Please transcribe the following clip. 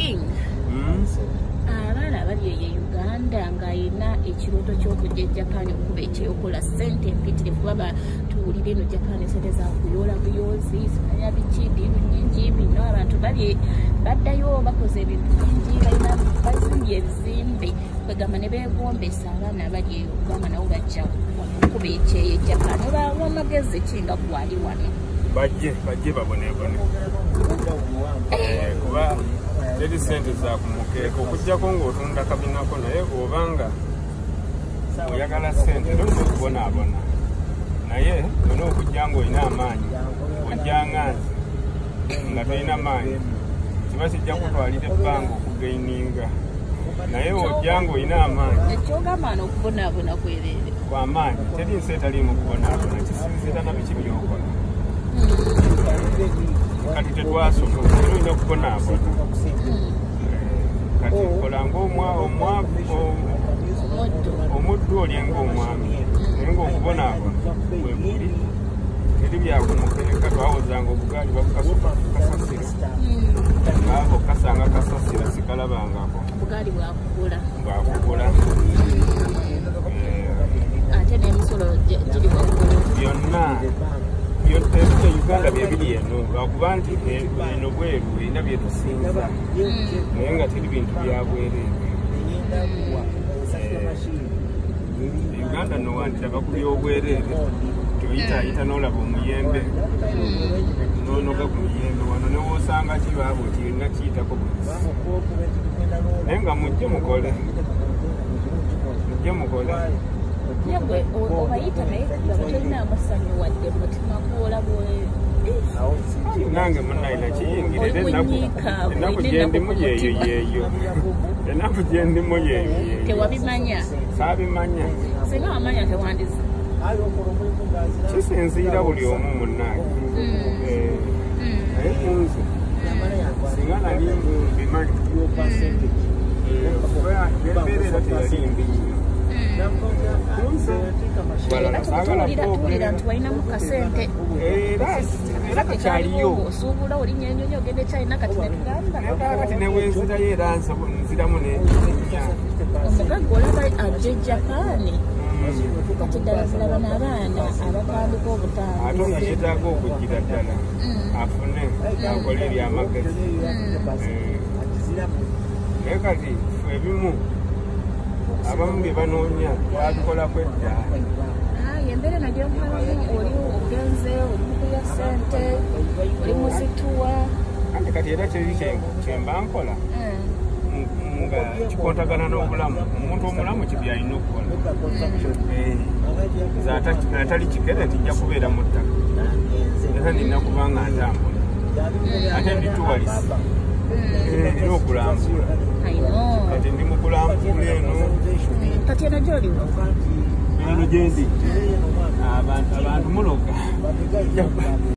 king Mm. abaana abali eyo e uganda ng'alina ekirooto ky'okujja e japan okuba ekyokola ssente empitirivu. Baba tuwulira eno japan sente zakuyoola buyoozi simanya biki diiru nyingi bino abantu bali baddayo bakoze ebintu bingi balina bazimbye ebizimbe kwegamba ne beegombesa abaana abali eyo kugamba nabo bajja okuba ekyeyo e japan. Obawa amagezi kinga gwali wano? Bajje bajje babonebone Eh, kuba teri sente zakumukeeka okugjako ng'otunda kabinako naye obanga oyagala sente tolina okubonaabona. Naye olina okujja ng'olina amaanyi ojjanga nti nga tolina maanyi. Kiba kijja kutwalira ebbanga okugaininga naye ojja ng'olina amaanyi. Ekyogamba n'okubonaabona kwereere? Kwamaanyi teri nsi etaliimu kubonaabona kisinziira na biki byokola? Kati tetwasoma tulina okubonaabona kati kola ngaomwavu omuddu olyenga omwami naye ngaokubonaabona webuli teri byakumukeeka twawozanga obugaali bakukasuka kasasira abo kasanga kasasira sikalabangako. Bwakugula uganda byebiri eno lwakuba nti eno bweru erina byetusinza naye nga teri bintu byabwereere uganda nowandira ku byobwereere toyitaayita n'olaba omuyembe. Nonoga ku muyembe wano newoosanga kibaabo kirina kiyitako bwesi naye nga mujje mukole. Mujje mukole. Obayita naye gaba tolinamu ssanyu wadde mutima gwola bwe nange munayina kiyingire era Oli ennaku munyiika, ennaku olina gyendimu ennaku yeeyo mutima. yeeyo ennaku gyendimu yeeyo yeeyo tewabimanya saabimanya singa wamanya tewandiza kisinziira buli omu munnange Eh, naye nze singa nali mbimanyi embeera era teyali mbi. Era tuwulira nti walinamu kasente. Era kakyaliyo osuubula olinya enyonyi ogenda ekyalina kati netugamba nekakati newenzirayo era nziramu omugagga olaba ajja e japaani kati ddala mulaba n'abaana abatandika ate ono yeetaaga okugira ddala afune akole ebyamagezi naye kati ebimu abamu bye banoonya twabikola edda Ayi, embeera nagyo mpalamu oli ogenze oli mukuya sente oli muzituwa. Kati kati era kiri kyemba nkola nga kikontagana n'obulamu. Omuntu omulamu kibyalina okukola? Eh, nze ata- atali kikere tijja kubeera mu ttaka. Era nina kubanga ntambula. Ate ndi tuwalisi era okulambula ayino kati ndi mu kulambula eno kati eno gyoliwo eno gyendi abantu abantu muloga